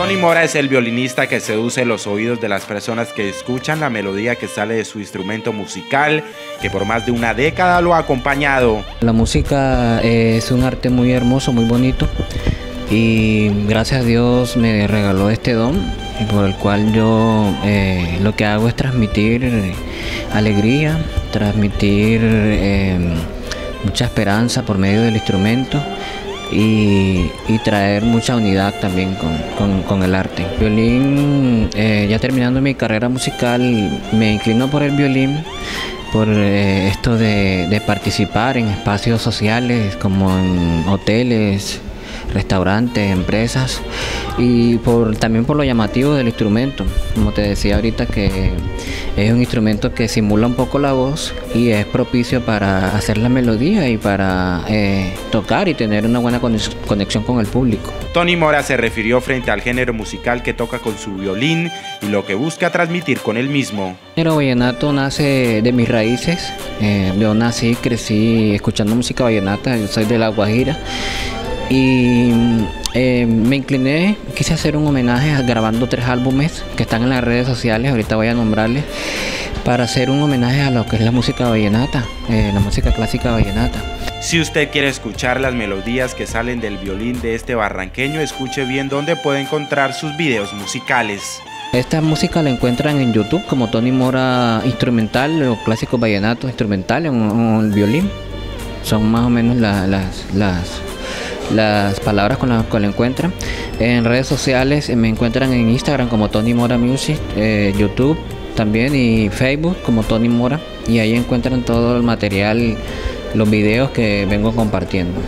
Tony Mora es el violinista que seduce los oídos de las personas que escuchan la melodía que sale de su instrumento musical, que por más de una década lo ha acompañado. La música es un arte muy hermoso, muy bonito, y gracias a Dios me regaló este don, por el cual yo eh, lo que hago es transmitir alegría, transmitir eh, mucha esperanza por medio del instrumento y, traer mucha unidad también con, el arte. Violín, eh, ya terminando mi carrera musical, me inclino por el violín por eh, esto de, participar en espacios sociales como en hoteles, restaurantes, empresas y por, también por lo llamativo del instrumento. Como te decía ahorita que es un instrumento que simula un poco la voz y es propicio para hacer la melodía y para eh, tocar y tener una buena conexión con el público. Tony Mora se refirió frente al género musical que toca con su violín y lo que busca transmitir con él mismo. El género vallenato nace de mis raíces. Eh, yo nací, crecí escuchando música vallenata, yo soy de La Guajira y eh, me incliné, quise hacer un homenaje grabando tres álbumes que están en las redes sociales, ahorita voy a nombrarles, para hacer un homenaje a lo que es la música vallenata, eh, la música clásica vallenata. Si usted quiere escuchar las melodías que salen del violín de este barranqueño, escuche bien dónde puede encontrar sus videos musicales. Esta música la encuentran en YouTube como Tony Mora Instrumental o Clásico Vallenato Instrumental en, el violín. Son más o menos las, las las palabras con las que lo encuentran. En redes sociales eh, me encuentran en Instagram como Tony Mora Music, eh, YouTube también y Facebook como Tony Mora y ahí encuentran todo el material, los videos que vengo compartiendo.